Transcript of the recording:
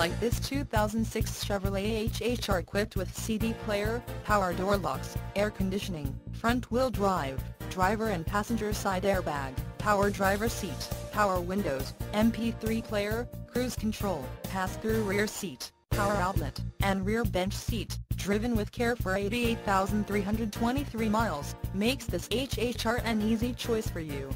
like this 2006 Chevrolet HHR equipped with CD player, power door locks, air conditioning, front-wheel drive, driver and passenger side airbag, power driver seat, power windows, MP3 player, cruise control, pass-through rear seat, power outlet, and rear bench seat, driven with care for 88,323 miles, makes this HHR an easy choice for you.